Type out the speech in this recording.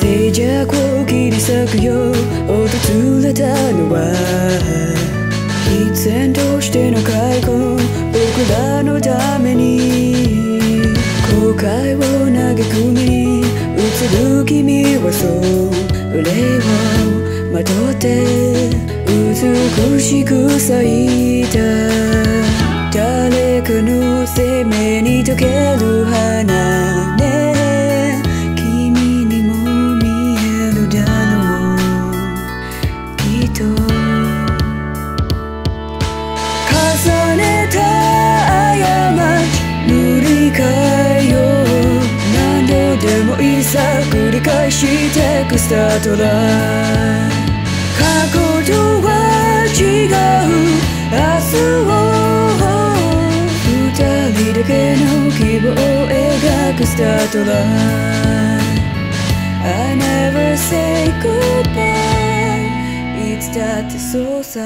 静寂を切り裂くよ訪れたのは必然としての解雇僕らのために。後悔を嘆く身に映る君はそう憂いをまとって美しく咲いた誰かの生命に溶ける花ね。君にも見えるだろう。きっと。重ねた過ち塗り替えよう。何度でもいいさ繰り返してくスタートラインだけの希望を描くスタートライン I never say goodbye. いつだってそうさ